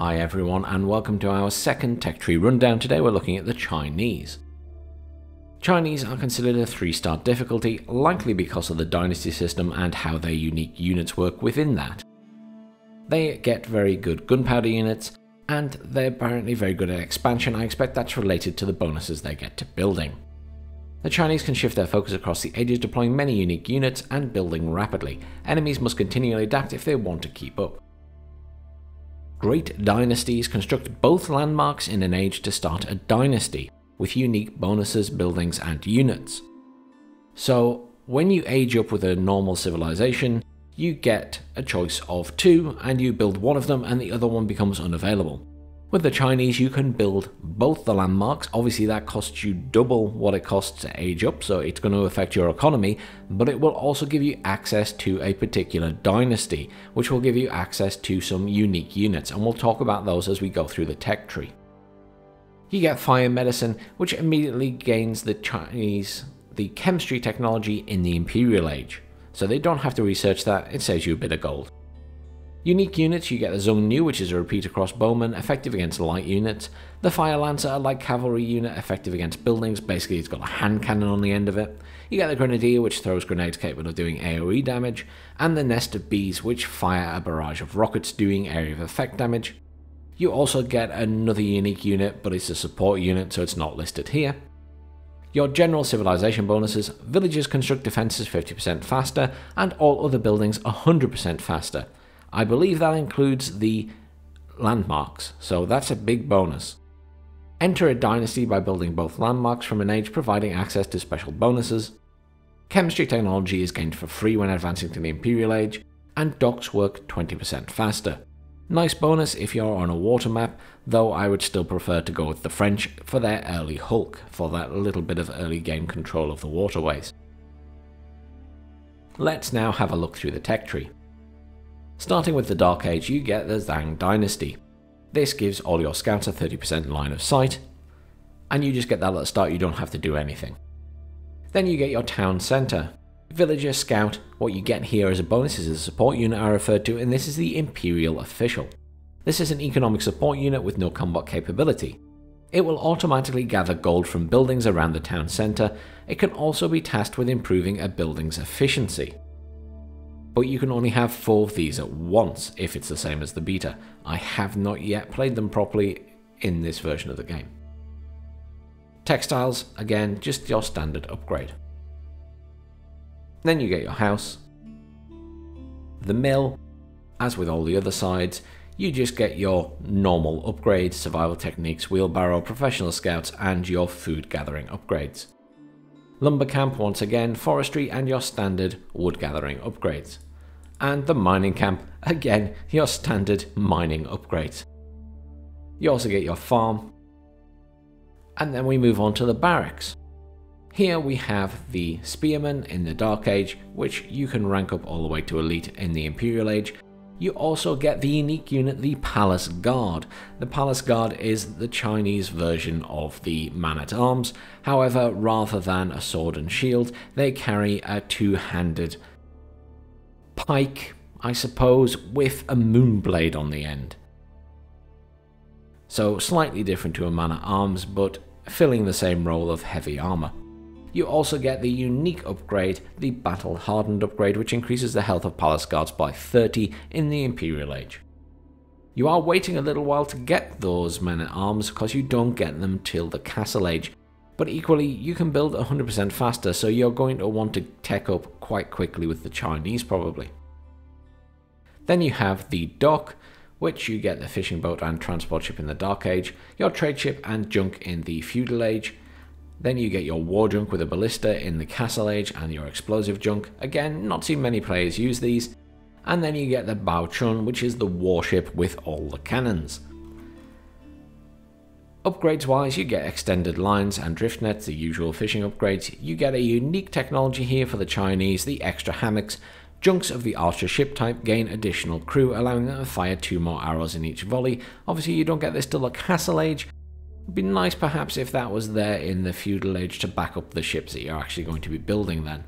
Hi everyone and welcome to our second tech tree rundown. Today we're looking at the Chinese. Chinese are considered a 3 star difficulty, likely because of the dynasty system and how their unique units work within that. They get very good gunpowder units, and they're apparently very good at expansion. I expect that's related to the bonuses they get to building. The Chinese can shift their focus across the ages, deploying many unique units and building rapidly. Enemies must continually adapt if they want to keep up. Great dynasties construct both landmarks in an age to start a dynasty, with unique bonuses, buildings, and units. So, when you age up with a normal civilization, you get a choice of two, and you build one of them, and the other one becomes unavailable. With the Chinese, you can build both the landmarks. Obviously, that costs you double what it costs to age up, so it's going to affect your economy, but it will also give you access to a particular dynasty, which will give you access to some unique units, and we'll talk about those as we go through the tech tree. You get fire medicine, which immediately gains the Chinese the chemistry technology in the Imperial Age, so they don't have to research that, it saves you a bit of gold. Unique units, you get the Xiongnu, which is a repeater crossbowman, effective against light units. The Fire Lancer, a light cavalry unit, effective against buildings, basically it's got a hand cannon on the end of it. You get the Grenadier, which throws grenades capable of doing AoE damage, and the Nest of Bees, which fire a barrage of rockets doing area of effect damage. You also get another unique unit, but it's a support unit, so it's not listed here. Your general civilization bonuses, villages construct defenses 50% faster, and all other buildings 100% faster. I believe that includes the landmarks, so that's a big bonus. Enter a dynasty by building both landmarks from an age providing access to special bonuses. Chemistry technology is gained for free when advancing to the Imperial Age, and docks work 20% faster. Nice bonus if you're on a water map, though I would still prefer to go with the French for their early hulk, for that little bit of early game control of the waterways. Let's now have a look through the tech tree. Starting with the Dark Age, you get the Tang Dynasty. This gives all your scouts a 30% line of sight, and you just get that at the start, you don't have to do anything. Then you get your town centre. Villager Scout, what you get here as a bonus is a support unit I referred to, and this is the Imperial Official. This is an economic support unit with no combat capability. It will automatically gather gold from buildings around the town centre. It can also be tasked with improving a building's efficiency but you can only have four of these at once if it's the same as the beta. I have not yet played them properly in this version of the game. Textiles, again, just your standard upgrade. Then you get your house. The mill, as with all the other sides, you just get your normal upgrades, survival techniques, wheelbarrow, professional scouts, and your food gathering upgrades. Lumber camp, once again, forestry, and your standard wood gathering upgrades and the mining camp, again, your standard mining upgrades. You also get your farm, and then we move on to the barracks. Here we have the Spearman in the Dark Age, which you can rank up all the way to Elite in the Imperial Age. You also get the unique unit, the Palace Guard. The Palace Guard is the Chinese version of the Man at Arms. However, rather than a sword and shield, they carry a two handed pike, I suppose, with a moonblade on the end. So slightly different to a man at arms, but filling the same role of heavy armour. You also get the unique upgrade, the Battle Hardened upgrade, which increases the health of Palace Guards by 30 in the Imperial Age. You are waiting a little while to get those men at arms because you don't get them till the Castle Age, but equally you can build 100% faster, so you're going to want to tech up quite quickly with the Chinese probably. Then you have the dock, which you get the fishing boat and transport ship in the Dark Age, your trade ship and junk in the Feudal Age. Then you get your war junk with a ballista in the Castle Age and your explosive junk. Again, not too many players use these. And then you get the Baochuan, which is the warship with all the cannons. Upgrades wise, you get extended lines and drift nets, the usual fishing upgrades. You get a unique technology here for the Chinese, the extra hammocks. Junks of the Archer ship type gain additional crew, allowing them to fire two more arrows in each volley. Obviously, you don't get this till the Castle Age. It'd be nice perhaps if that was there in the Feudal Age to back up the ships that you're actually going to be building then.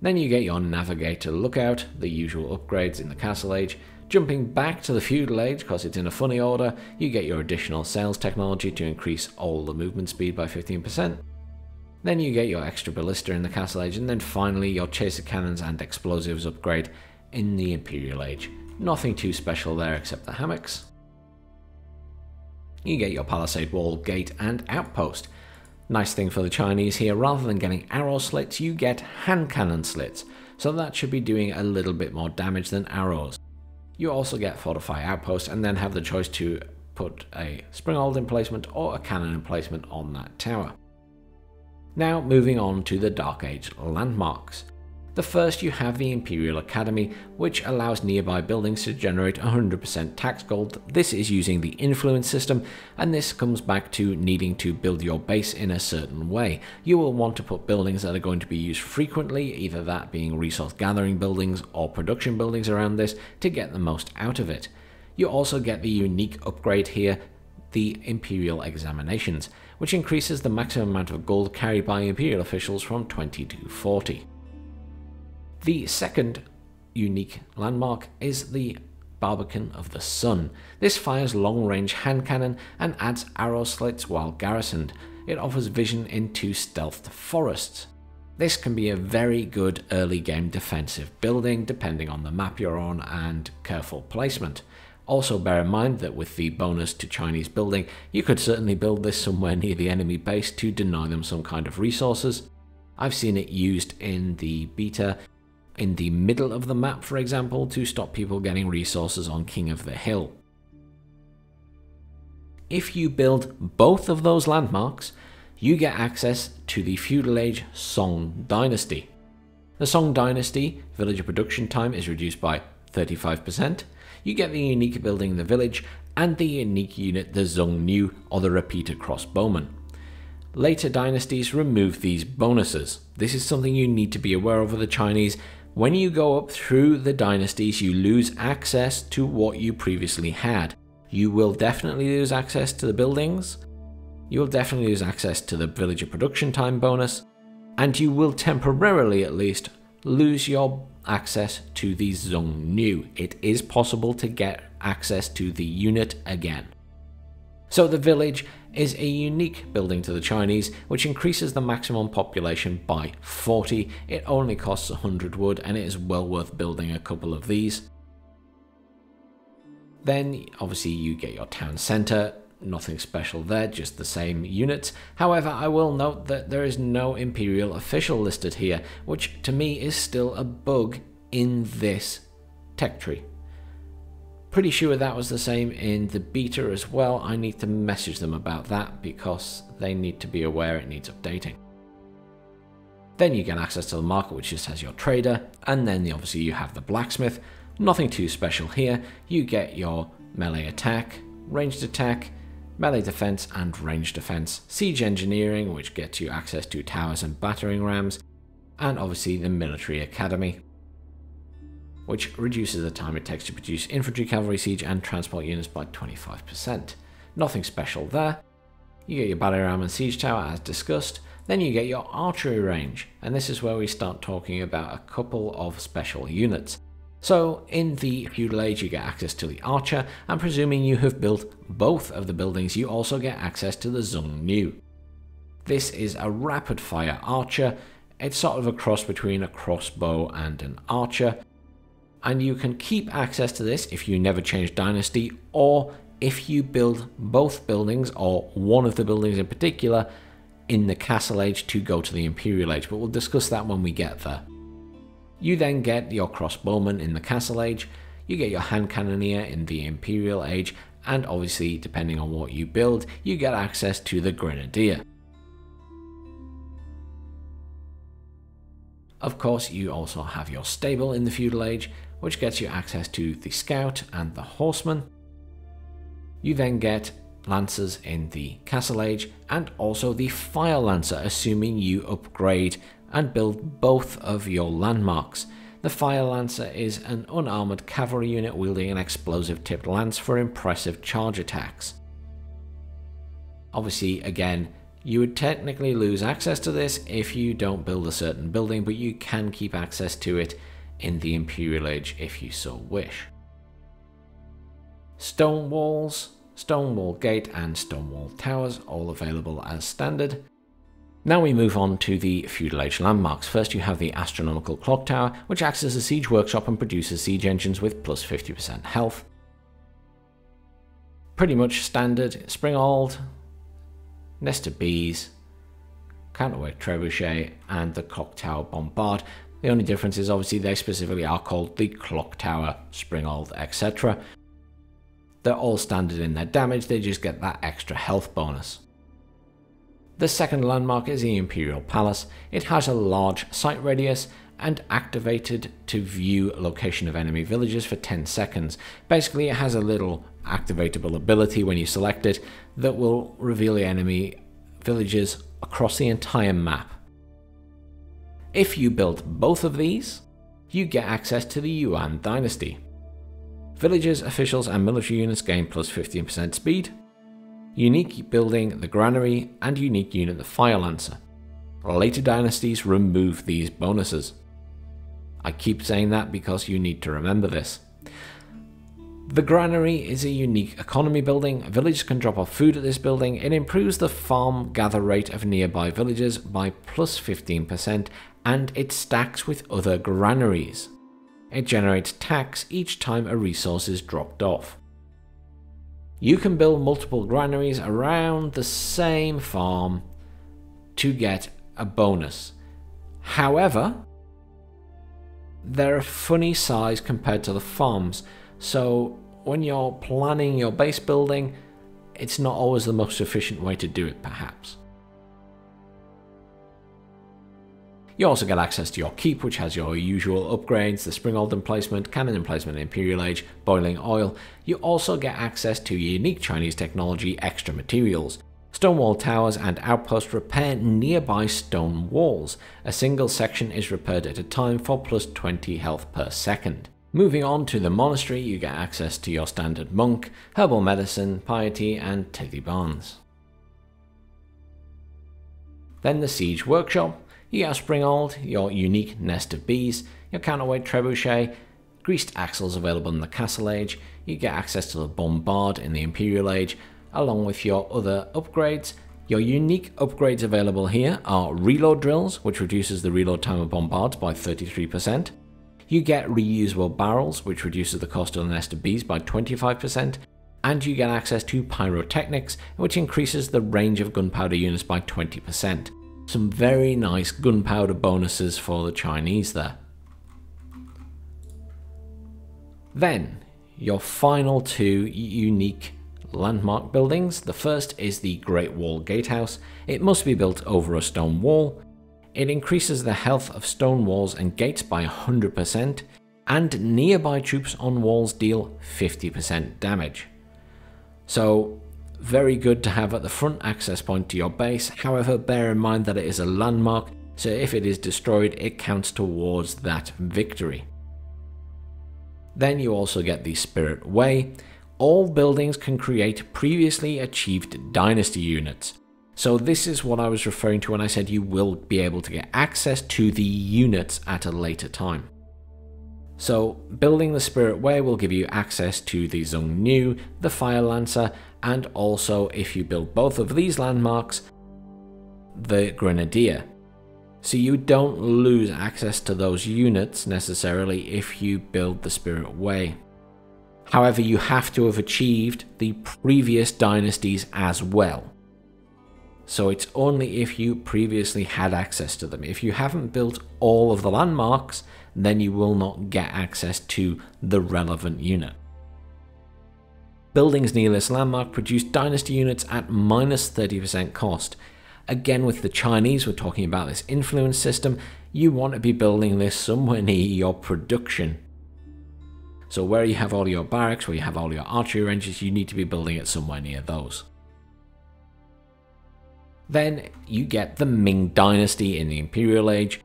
Then you get your Navigator Lookout, the usual upgrades in the Castle Age, Jumping back to the feudal age, because it's in a funny order, you get your additional sails technology to increase all the movement speed by 15%. Then you get your extra ballista in the castle age, and then finally your chaser cannons and explosives upgrade in the imperial age. Nothing too special there except the hammocks. You get your palisade wall, gate, and outpost. Nice thing for the Chinese here, rather than getting arrow slits, you get hand cannon slits, so that should be doing a little bit more damage than arrows. You also get Fortify Outpost and then have the choice to put a Springald emplacement or a cannon emplacement on that tower. Now moving on to the Dark Age landmarks. The first you have the Imperial Academy, which allows nearby buildings to generate 100% tax gold. This is using the influence system, and this comes back to needing to build your base in a certain way. You will want to put buildings that are going to be used frequently, either that being resource gathering buildings or production buildings around this, to get the most out of it. You also get the unique upgrade here, the Imperial Examinations, which increases the maximum amount of gold carried by Imperial officials from 20 to 40. The second unique landmark is the Barbican of the Sun. This fires long-range hand cannon and adds arrow slits while garrisoned. It offers vision into stealthed forests. This can be a very good early game defensive building depending on the map you're on and careful placement. Also bear in mind that with the bonus to Chinese building, you could certainly build this somewhere near the enemy base to deny them some kind of resources. I've seen it used in the beta in the middle of the map, for example, to stop people getting resources on King of the Hill. If you build both of those landmarks, you get access to the feudal age Song Dynasty. The Song Dynasty villager production time is reduced by 35%. You get the unique building in the village and the unique unit the Zhongnu or the repeater crossbowman. Later dynasties remove these bonuses. This is something you need to be aware of with the Chinese when you go up through the dynasties, you lose access to what you previously had. You will definitely lose access to the buildings, you will definitely lose access to the villager production time bonus, and you will temporarily at least lose your access to the Zhongnu. It is possible to get access to the unit again. So the village is a unique building to the Chinese, which increases the maximum population by 40. It only costs 100 wood and it is well worth building a couple of these. Then obviously you get your town centre, nothing special there, just the same units. However, I will note that there is no Imperial official listed here, which to me is still a bug in this tech tree. Pretty sure that was the same in the beta as well. I need to message them about that because they need to be aware it needs updating. Then you get access to the market which just has your trader and then obviously you have the blacksmith. Nothing too special here. You get your melee attack, ranged attack, melee defense and range defense, siege engineering which gets you access to towers and battering rams, and obviously the military academy which reduces the time it takes to produce infantry, cavalry, siege, and transport units by 25%. Nothing special there. You get your battle ram and siege tower as discussed. Then you get your archery range, and this is where we start talking about a couple of special units. So, in the feudal age, you get access to the archer, and presuming you have built both of the buildings, you also get access to the Zhongnu. This is a rapid fire archer. It's sort of a cross between a crossbow and an archer and you can keep access to this if you never change dynasty or if you build both buildings or one of the buildings in particular in the castle age to go to the imperial age. But we'll discuss that when we get there. You then get your crossbowman in the castle age. You get your hand cannoneer in the imperial age. And obviously depending on what you build you get access to the grenadier. Of course, you also have your stable in the feudal age, which gets you access to the Scout and the Horseman. You then get Lancers in the Castle Age and also the Fire Lancer, assuming you upgrade and build both of your landmarks. The Fire Lancer is an unarmoured cavalry unit wielding an explosive tipped lance for impressive charge attacks. Obviously, again, you would technically lose access to this if you don't build a certain building, but you can keep access to it in the Imperial Age if you so wish. stone walls, stone wall gate, and stone wall towers, all available as standard. Now we move on to the feudal age landmarks. First you have the astronomical clock tower, which acts as a siege workshop and produces siege engines with plus 50% health. Pretty much standard, Springald, nest of bees, counterweight trebuchet, and the clock tower bombard. The only difference is obviously they specifically are called the clock tower, Springald, etc. They're all standard in their damage, they just get that extra health bonus. The second landmark is the Imperial Palace. It has a large sight radius and activated to view location of enemy villages for 10 seconds. Basically it has a little activatable ability when you select it that will reveal the enemy villages across the entire map. If you build both of these, you get access to the Yuan dynasty. Villagers, officials and military units gain plus 15% speed, unique building the granary, and unique unit the fire lancer. Later dynasties remove these bonuses. I keep saying that because you need to remember this. The granary is a unique economy building. Villagers can drop off food at this building. It improves the farm gather rate of nearby villages by plus 15% and it stacks with other granaries. It generates tax each time a resource is dropped off. You can build multiple granaries around the same farm to get a bonus. However, they're a funny size compared to the farms, so when you're planning your base building, it's not always the most efficient way to do it perhaps. You also get access to your keep, which has your usual upgrades, the Springald emplacement, cannon emplacement Imperial Age, boiling oil. You also get access to unique Chinese technology extra materials. Stonewall towers and outposts repair nearby stone walls. A single section is repaired at a time for plus 20 health per second. Moving on to the monastery, you get access to your standard monk, herbal medicine, piety, and Tithe Barns. Then the siege workshop, you get a Springald, your unique nest of bees, your counterweight trebuchet, greased axles available in the Castle Age, you get access to the Bombard in the Imperial Age, along with your other upgrades. Your unique upgrades available here are reload drills, which reduces the reload time of bombards by 33%. You get reusable barrels, which reduces the cost of the nest of bees by 25%, and you get access to pyrotechnics, which increases the range of gunpowder units by 20%. Some very nice gunpowder bonuses for the Chinese there. Then, your final two unique landmark buildings. The first is the Great Wall Gatehouse. It must be built over a stone wall. It increases the health of stone walls and gates by 100%, and nearby troops on walls deal 50% damage. So very good to have at the front access point to your base, however bear in mind that it is a landmark, so if it is destroyed it counts towards that victory. Then you also get the Spirit Way. All buildings can create previously achieved dynasty units. So this is what I was referring to when I said you will be able to get access to the units at a later time. So building the Spirit Way will give you access to the Xiongnu, the Fire Lancer, and also if you build both of these landmarks, the Grenadier. So you don't lose access to those units necessarily if you build the Spirit Way. However, you have to have achieved the previous dynasties as well. So it's only if you previously had access to them. If you haven't built all of the landmarks, then you will not get access to the relevant unit. Buildings near this landmark produce dynasty units at minus 30% cost. Again, with the Chinese, we're talking about this influence system, you want to be building this somewhere near your production. So where you have all your barracks, where you have all your archery ranges, you need to be building it somewhere near those. Then you get the Ming Dynasty in the Imperial Age.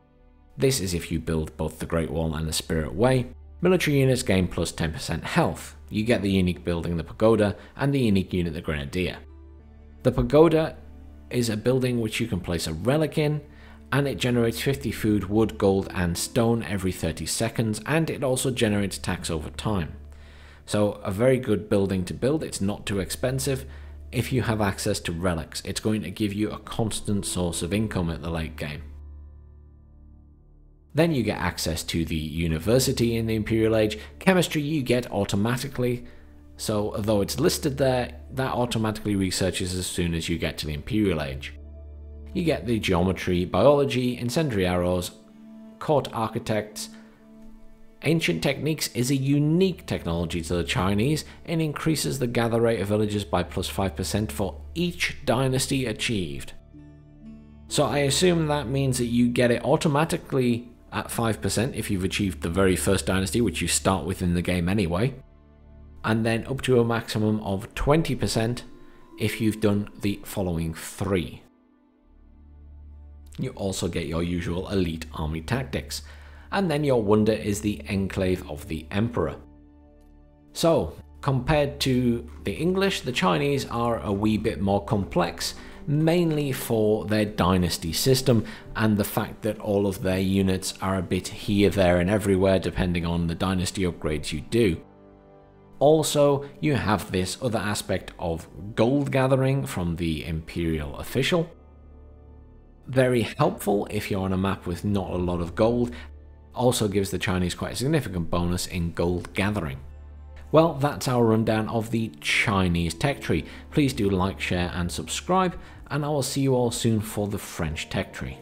This is if you build both the Great Wall and the Spirit Way. Military units gain plus 10% health. You get the unique building, the Pagoda, and the unique unit, the Grenadier. The Pagoda is a building which you can place a relic in, and it generates 50 food, wood, gold, and stone every 30 seconds, and it also generates tax over time. So a very good building to build, it's not too expensive. If you have access to relics, it's going to give you a constant source of income at the late game. Then you get access to the university in the Imperial Age. Chemistry you get automatically, so although it's listed there, that automatically researches as soon as you get to the Imperial Age. You get the geometry, biology, incendiary arrows, court architects. Ancient techniques is a unique technology to the Chinese and increases the gather rate of villagers by plus 5% for each dynasty achieved. So I assume that means that you get it automatically at 5% if you've achieved the very first dynasty, which you start with in the game anyway, and then up to a maximum of 20% if you've done the following three. You also get your usual elite army tactics, and then your wonder is the Enclave of the Emperor. So, compared to the English, the Chinese are a wee bit more complex mainly for their dynasty system and the fact that all of their units are a bit here, there, and everywhere depending on the dynasty upgrades you do. Also, you have this other aspect of gold gathering from the Imperial official. Very helpful if you're on a map with not a lot of gold, also gives the Chinese quite a significant bonus in gold gathering. Well, that's our rundown of the Chinese tech tree. Please do like, share, and subscribe, and I will see you all soon for the French tech tree.